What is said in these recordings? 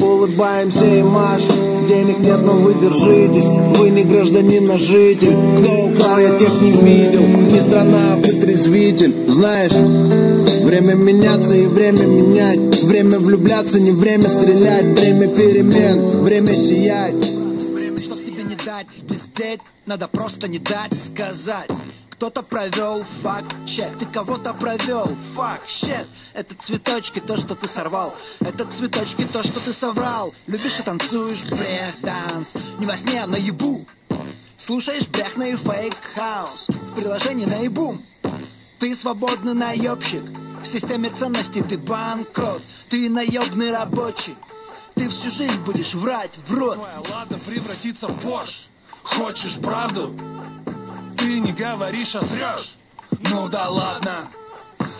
Улыбаемся и машем Денег нет, но вы держитесь. Вы не гражданин, а житель. Кто украл, я тех не видел. Не страна, а вытрезвитель Знаешь, время меняться и время менять. Время влюбляться, не время стрелять. Время перемен, время сиять. Чтоб тебе не дать спиздеть, надо просто не дать сказать. Кто-то провел факт чек, ты кого-то провел факт щет. Это цветочки, то, что ты сорвал. Это цветочки, то, что ты соврал. Любишь и танцуешь брех dance. Не во сне, а наяву. Слушаешь брехный и fake house. В приложении наебум. Ты свободный наебщик. В системе ценностей ты банкрот. Ты наебный рабочий. Ты всю жизнь будешь врать в рот. Твоя лада превратится в Порш. Хочешь правду? Ты не говоришь, а срешь. Ну да ладно.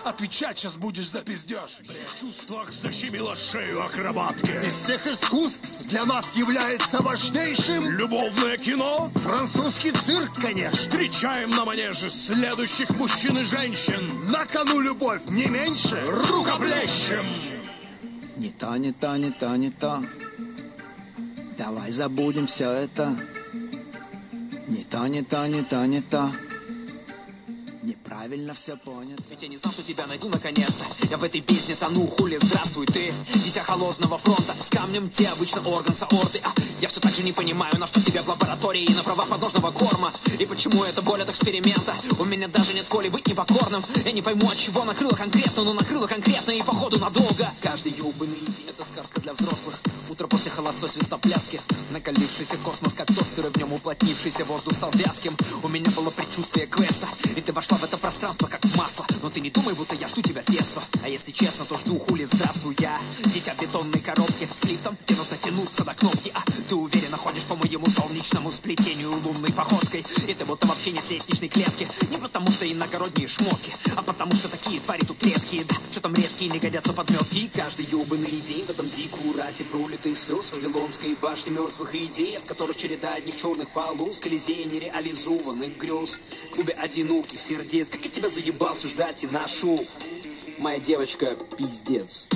Отвечать сейчас будешь за пиздеж. В чувствах защемило шею акробатки. Из всех искусств для нас является важнейшим Любовное кино. французский цирк, конечно. Встречаем на манеже следующих мужчин и женщин. На кону любовь не меньше. Рукоплещем. Не то, не то, не то, не то. Давай забудем все это. Не то, не то, не то, не то. Неправильно все понято. Ведь я не знал, что тебя найду наконец-то. Я в этой песне тону, хули, здравствуй ты. Дитя холодного фронта, с камнем те обычно орган саорты. А Я все так же не понимаю, на что тебе в лаборатории На правах подножного корма. И почему это боль от эксперимента? У меня даже нет коли быть непокорным. Я не пойму, от чего накрыло конкретно Но накрыло конкретно и походу надолго. Каждый ебаный день это сказка для взрослых Холостой свистопляски Накалившийся космос, как тостер, и в нем уплотнившийся воздух стал вязким. У меня было предчувствие квеста И ты вошла в это пространство, как масло. Но ты не думай, будто я жду тебя с детства А если честно, то жду хули, здравствуй я. Дитя бетонной коробки с лифтом Где нужно тянуться до кнопки. А ты уверенно ходишь по моему солнечному сплетению лунной походкой. И ты будто вообще не с лестничной клетки. Не потому что иногородние шмотки А потому что такие твари тут редкие. Да, что там редкие, не годятся подметки И каждый ебаный день в этом зиккурате Пролитых слез Вавилонской башни мертвых идей От которых череда одних черных полос Колизея нереализованных грез В клубе одиноких сердец Как я тебя заебался ждать и нашел Моя девочка пиздец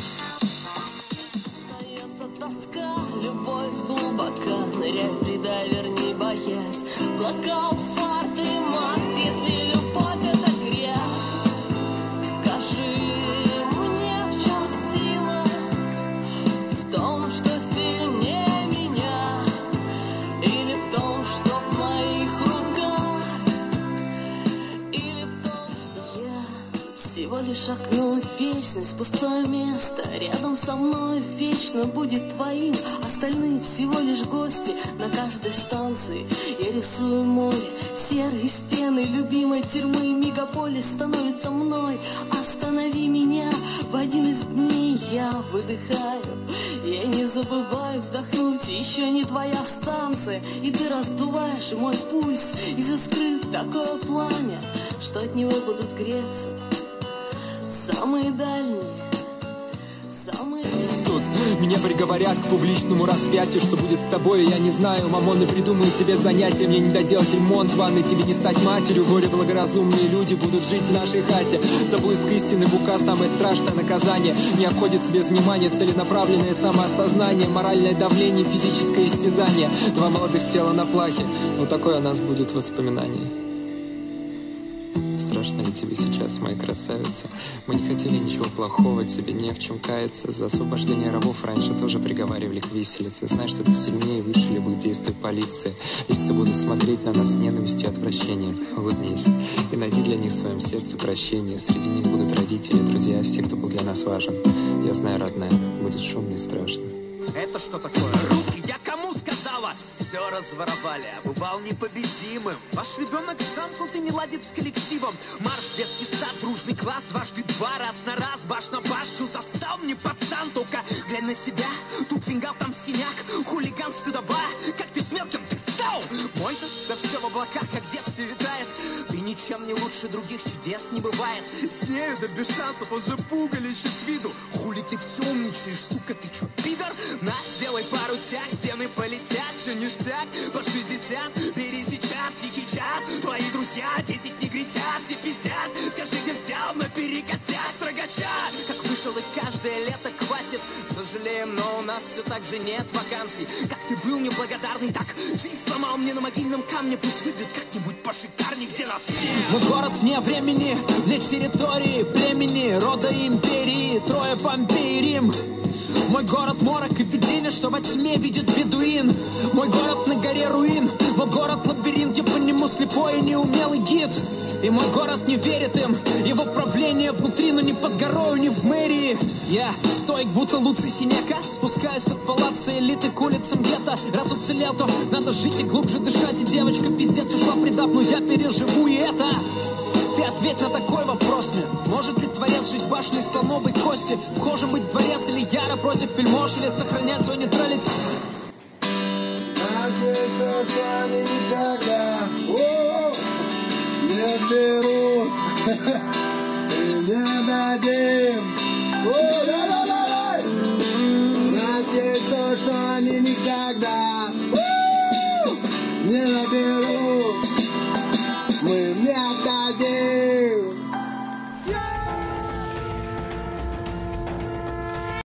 всего лишь окно вечность, пустое место. Рядом со мной вечно будет твоим. Остальные всего лишь гости на каждой станции. Я рисую море, серые стены Любимой тюрьмы. Мегаполис становится мной. Останови меня. В один из дней Я выдыхаю, я не забываю вдохнуть. Еще не твоя станция. И ты раздуваешь мой пульс Из искры в такое пламя Что от него будут греться Самые дальние, самые суд Меня приговорят к публичному распятию. Что будет с тобой, я не знаю. Мамон, и придумаю тебе занятия. Мне не доделать ремонт ванны, тебе не стать матерью. Горе благоразумные люди будут жить в нашей хате. За поиск истины бука самое страшное наказание. Не обходится без внимания. Целенаправленное самоосознание. Моральное давление, физическое истязание. Два молодых тела на плахе. Вот такое у нас будет воспоминание Страшно ли тебе сейчас, моя красавица? Мы не хотели ничего плохого, тебе не в чем каяться. За освобождение рабов раньше тоже приговаривали к виселице. Знаешь, что ты сильнее и выше любых действий полиции. Лица будут смотреть на нас с ненавистью и отвращением. Улыбнись и найди для них в своем сердце прощение. Среди них будут родители, друзья, все, кто был для нас важен. Я знаю, родная, будет шумно и страшно. Это что такое? Руки, я кому? Все разворовали, а бывал непобедимым. Ваш ребенок замкнут и не ладит с коллективом. Марш, детский сад, дружный класс, дважды два, раз на раз, баш на баш, чё засал мне пацан, только глянь на себя. Тут фингал, там синяк, хулиган, стыдоба. Как ты с мелким, ты стал? Мой-то, да все в облаках, как в детстве витает. Ты ничем не лучше других чудес не бывает. Нею, да без шансов, он же пугалище с виду. Хули ты все умничаешь, сука, ты чё, пидор? На, сделай пару тяг, стены полетят, все ништяк, по 60, бери сейчас, тихий час, твои друзья, 10 негритят, все пиздят, скажи, где взял, наперекосяк, строгача, как вышел и каждое лето квасит, сожалеем, но у нас все так же нет вакансий. Как ты был неблагодарный, так жизнь сломал мне на могильном камне Пусть выйдет как-нибудь пошикарней, где нас нет Мой город вне времени, для территории, племени, рода империи, трое помпей Рим. Мой город морок и видение, что во тьме видит бедуин. Мой город на горе руин, мой город лабиринт, где по нему слепой и неумелый гид. И мой город не верит им, его правление внутри, но не под горою, не в мэрии. Я стоик, будто Луций Синека, спускаюсь от палаца элиты к улицам гетто. Раз уцелел, то надо жить и глубже дышать, и девочка пиздец ушла, предав, но я переживу и это. Ты ответь на такой вопрос мне Может ли творец жить в башне слоновой кости Вхоже быть яро против вельмож Или сохранять свой нейтралитет. Нас что они никогда. О, не берут и не дадим. О, нас есть то, что они никогда. О,